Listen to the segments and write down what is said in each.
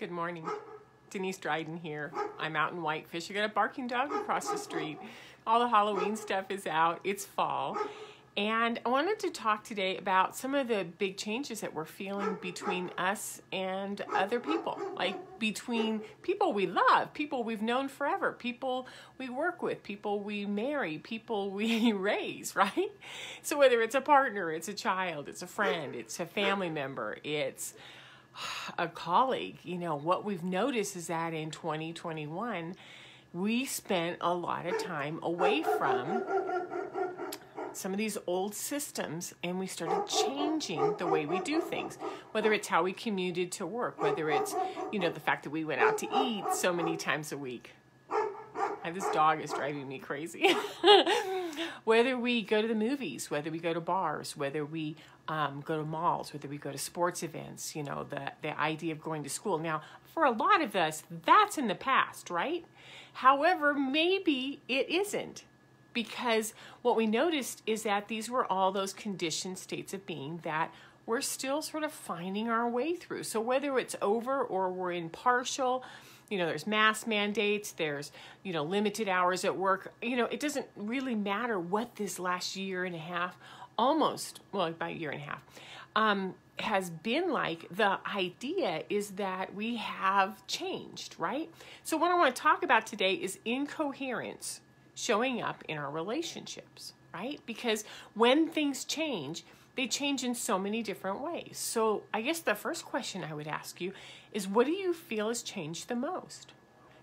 Good morning. Denise Dryden here. I'm out in Whitefish. I got a barking dog across the street. All the Halloween stuff is out. It's fall. And I wanted to talk today about some of the big changes that we're feeling between us and other people. Like between people we love, people we've known forever, people we work with, people we marry, people we raise, right? So whether it's a partner, it's a child, it's a friend, it's a family member, it's a colleague, you know, what we've noticed is that in 2021, we spent a lot of time away from some of these old systems and we started changing the way we do things whether it's how we commuted to work whether it's you know the fact that we went out to eat so many times a week this dog is driving me crazy whether we go to the movies whether we go to bars whether we um, go to malls, whether we go to sports events, you know, the, the idea of going to school. Now, for a lot of us, that's in the past, right? However, maybe it isn't because what we noticed is that these were all those conditioned states of being that we're still sort of finding our way through. So whether it's over or we're in partial, you know, there's mask mandates, there's, you know, limited hours at work, you know, it doesn't really matter what this last year and a half almost, well, about a year and a half, um, has been like, the idea is that we have changed, right? So, what I want to talk about today is incoherence showing up in our relationships, right? Because when things change, they change in so many different ways. So, I guess the first question I would ask you is what do you feel has changed the most?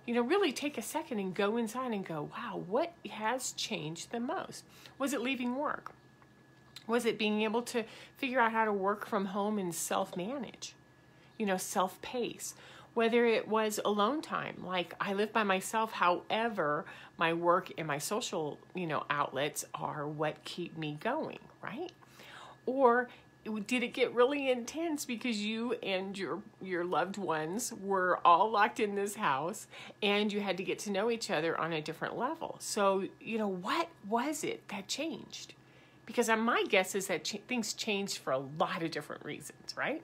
You know, really take a second and go inside and go, wow, what has changed the most? Was it leaving work? Was it being able to figure out how to work from home and self manage, you know, self pace? Whether it was alone time, like I live by myself, however, my work and my social, you know, outlets are what keep me going, right? Or did it get really intense because you and your your loved ones were all locked in this house and you had to get to know each other on a different level so you know what was it that changed because uh, my guess is that ch- things changed for a lot of different reasons, right?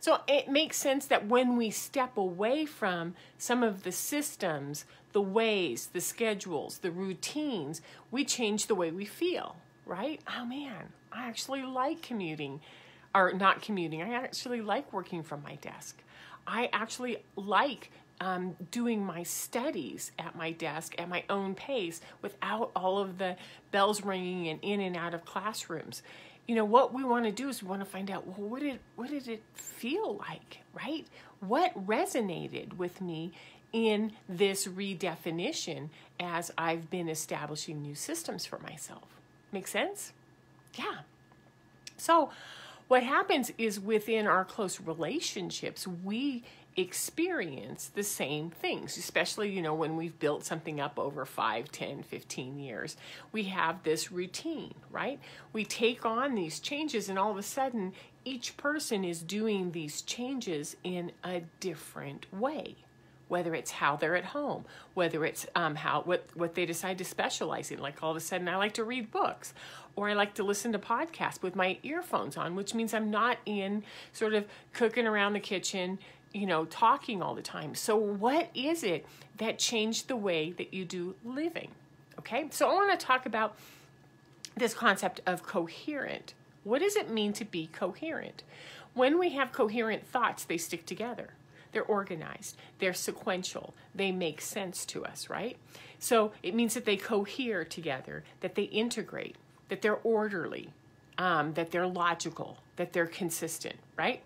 So it makes sense that when we step away from some of the systems, the ways, the schedules, the routines, we change the way we feel, right? Oh man, I actually like commuting or not commuting. I actually like working from my desk. I actually like um, doing my studies at my desk at my own pace without all of the bells ringing and in and out of classrooms. You know what we want to do is we want to find out well what did what did it feel like, right? What resonated with me in this redefinition as I've been establishing new systems for myself. Make sense? Yeah. So, what happens is within our close relationships, we experience the same things, especially, you know, when we've built something up over 5, 10, 15 years. We have this routine, right? We take on these changes, and all of a sudden, each person is doing these changes in a different way. Whether it's how they're at home, whether it's um, how what what they decide to specialize in. Like all of a sudden, I like to read books, or I like to listen to podcasts with my earphones on, which means I'm not in sort of cooking around the kitchen, you know, talking all the time. So, what is it that changed the way that you do living? Okay, so I want to talk about this concept of coherent. What does it mean to be coherent? When we have coherent thoughts, they stick together. They're organized, they're sequential, they make sense to us, right? So it means that they cohere together, that they integrate, that they're orderly, um, that they're logical, that they're consistent, right?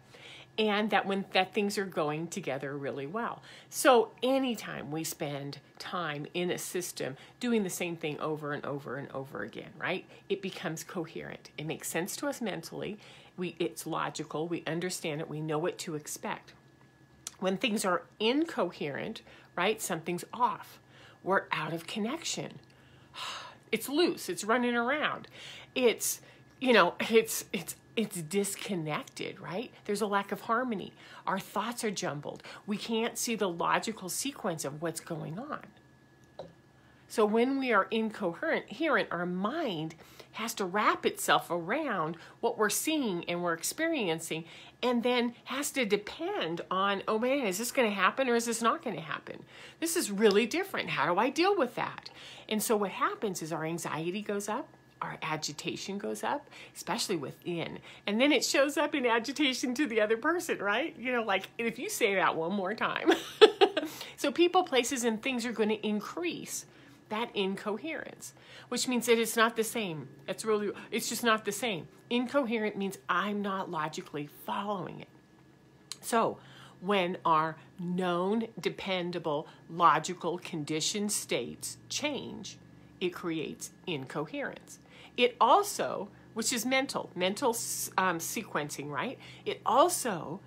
and that when that things are going together really well. So anytime we spend time in a system doing the same thing over and over and over again, right? It becomes coherent. It makes sense to us mentally. We it's logical. We understand it. We know what to expect. When things are incoherent, right? Something's off. We're out of connection. It's loose. It's running around. It's you know, it's it's it's disconnected, right? There's a lack of harmony. Our thoughts are jumbled. We can't see the logical sequence of what's going on. So when we are incoherent, our mind has to wrap itself around what we're seeing and we're experiencing, and then has to depend on, oh man, is this going to happen or is this not going to happen? This is really different. How do I deal with that? And so what happens is our anxiety goes up, our agitation goes up, especially within. And then it shows up in agitation to the other person, right? You know, like if you say that one more time. so people, places, and things are going to increase that incoherence, which means that it's not the same. It's really, it's just not the same. Incoherent means I'm not logically following it. So, when our known, dependable, logical conditioned states change, it creates incoherence. It also, which is mental, mental um, sequencing, right? It also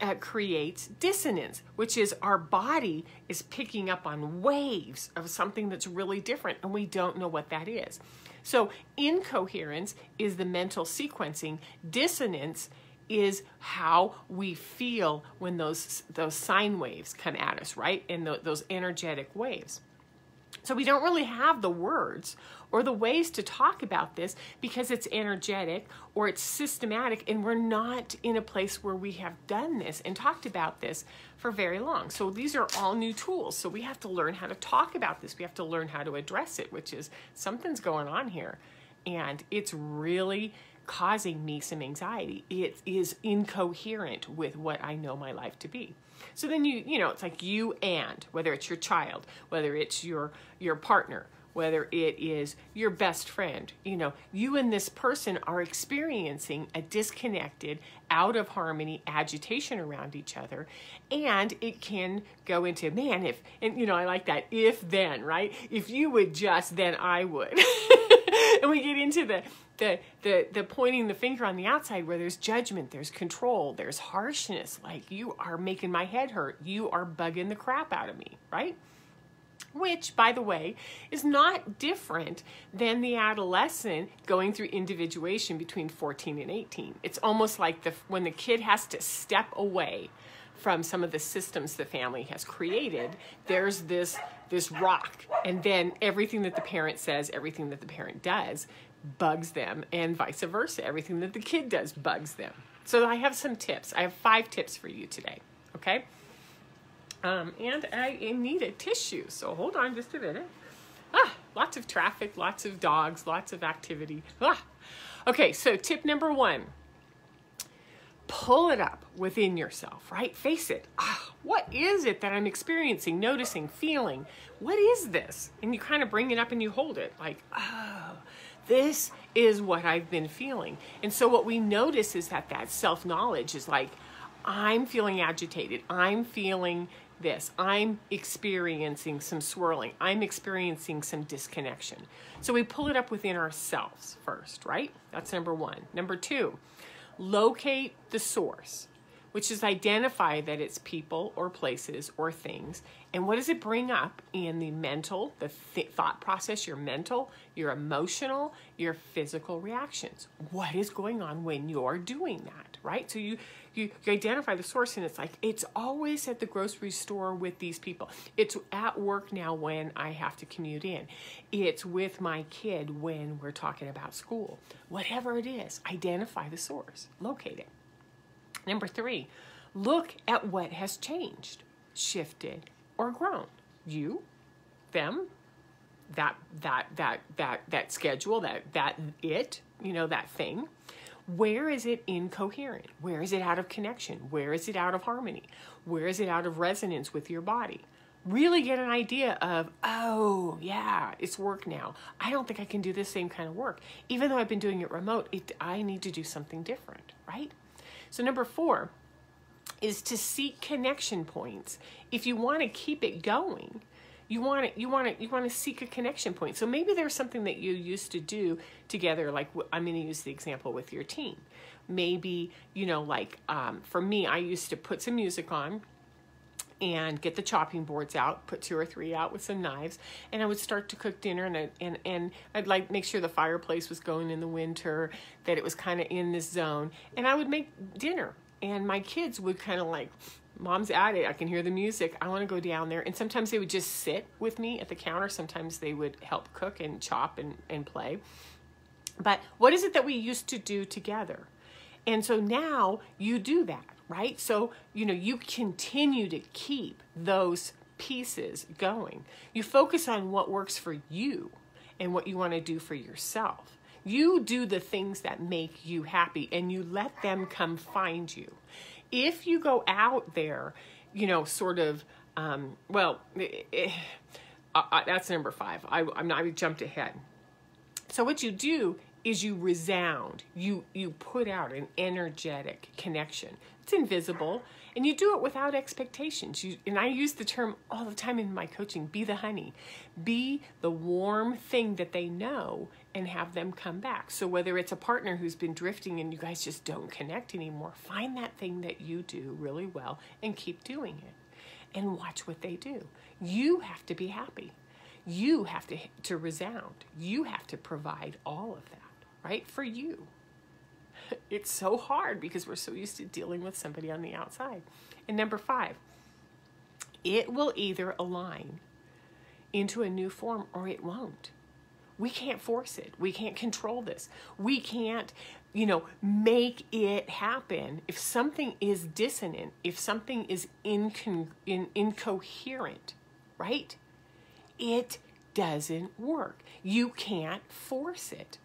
uh, creates dissonance, which is our body is picking up on waves of something that's really different, and we don't know what that is. So, incoherence is the mental sequencing, dissonance is how we feel when those those sine waves come at us, right? And the, those energetic waves. So we don't really have the words or the ways to talk about this because it's energetic or it's systematic and we're not in a place where we have done this and talked about this for very long. So these are all new tools. So we have to learn how to talk about this. We have to learn how to address it, which is something's going on here. And it's really causing me some anxiety. It is incoherent with what I know my life to be. So then you, you know, it's like you and whether it's your child, whether it's your your partner, whether it is your best friend, you know, you and this person are experiencing a disconnected, out of harmony agitation around each other. And it can go into, man, if, and you know, I like that, if then, right? If you would just, then I would. and we get into the, the, the, the pointing the finger on the outside where there's judgment, there's control, there's harshness. Like, you are making my head hurt. You are bugging the crap out of me, right? which, by the way, is not different than the adolescent going through individuation between 14 and 18. It's almost like the, when the kid has to step away from some of the systems the family has created, there's this, this rock. And then everything that the parent says, everything that the parent does, bugs them, and vice versa. Everything that the kid does bugs them. So I have some tips. I have five tips for you today, okay? Um, and I need a tissue, so hold on just a minute. Ah, lots of traffic, lots of dogs, lots of activity. Ah. Okay, so tip number one pull it up within yourself, right? Face it. Ah, what is it that I'm experiencing, noticing, feeling? What is this? And you kind of bring it up and you hold it like, oh, this is what I've been feeling. And so what we notice is that that self knowledge is like, I'm feeling agitated. I'm feeling this. I'm experiencing some swirling. I'm experiencing some disconnection. So we pull it up within ourselves first, right? That's number one. Number two, locate the source, which is identify that it's people or places or things. And what does it bring up in the mental, the th- thought process, your mental, your emotional, your physical reactions? What is going on when you're doing that, right? So you you, you identify the source and it's like it's always at the grocery store with these people it's at work now when i have to commute in it's with my kid when we're talking about school whatever it is identify the source locate it number three look at what has changed shifted or grown you them that that that that that schedule that that it you know that thing where is it incoherent? Where is it out of connection? Where is it out of harmony? Where is it out of resonance with your body? Really get an idea of, oh, yeah, it's work now. I don't think I can do the same kind of work. Even though I've been doing it remote, it, I need to do something different, right? So, number four is to seek connection points. If you want to keep it going, you want to you want to you want to seek a connection point so maybe there's something that you used to do together like i'm going to use the example with your team maybe you know like um, for me i used to put some music on and get the chopping boards out, put two or three out with some knives, and I would start to cook dinner. And I, and and I'd like make sure the fireplace was going in the winter, that it was kind of in this zone, and I would make dinner. And my kids would kind of like mom's at it. I can hear the music. I want to go down there. And sometimes they would just sit with me at the counter. Sometimes they would help cook and chop and, and play. But what is it that we used to do together? And so now you do that, right? So, you know, you continue to keep those pieces going. You focus on what works for you and what you want to do for yourself. You do the things that make you happy and you let them come find you. If you go out there, you know, sort of, um, well, uh, that's number five. I, I'm not, I jumped ahead. So what you do is you resound. You you put out an energetic connection. It's invisible, and you do it without expectations. You, and I use the term all the time in my coaching: be the honey, be the warm thing that they know, and have them come back. So whether it's a partner who's been drifting and you guys just don't connect anymore, find that thing that you do really well and keep doing it, and watch what they do. You have to be happy. You have to to resound. You have to provide all of that right? For you. It's so hard because we're so used to dealing with somebody on the outside. And number five, it will either align into a new form or it won't. We can't force it. We can't control this. We can't, you know, make it happen. If something is dissonant, if something is incon- in, incoherent, right? It doesn't work. You can't force it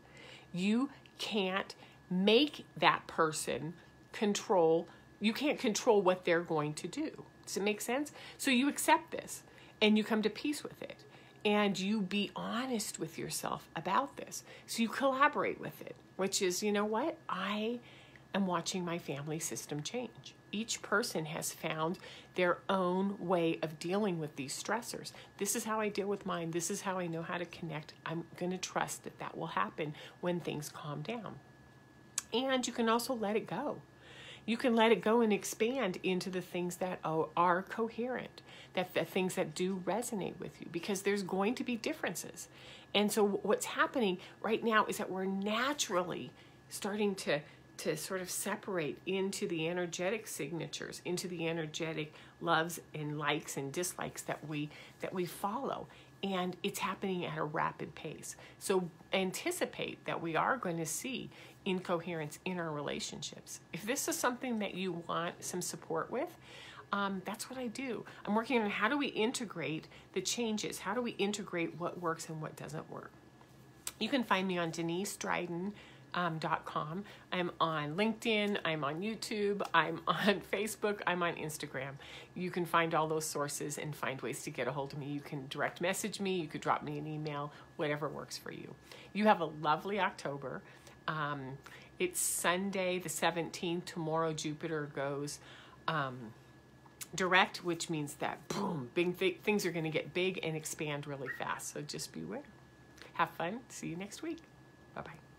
you can't make that person control, you can't control what they're going to do. Does it make sense? So you accept this and you come to peace with it and you be honest with yourself about this. So you collaborate with it, which is, you know what? I am watching my family system change each person has found their own way of dealing with these stressors. This is how I deal with mine. This is how I know how to connect. I'm going to trust that that will happen when things calm down. And you can also let it go. You can let it go and expand into the things that are coherent, that the things that do resonate with you, because there's going to be differences. And so, what's happening right now is that we're naturally starting to to sort of separate into the energetic signatures, into the energetic loves and likes and dislikes that we that we follow. And it's happening at a rapid pace. So anticipate that we are going to see incoherence in our relationships. If this is something that you want some support with, um, that's what I do. I'm working on how do we integrate the changes? How do we integrate what works and what doesn't work? You can find me on Denise Dryden um, .com. I'm on LinkedIn, I'm on YouTube, I'm on Facebook, I'm on Instagram. You can find all those sources and find ways to get a hold of me. You can direct message me, you could drop me an email, whatever works for you. You have a lovely October. Um, it's Sunday the 17th. Tomorrow, Jupiter goes um, direct, which means that boom, big th- things are going to get big and expand really fast. So just beware. Have fun. See you next week. Bye bye.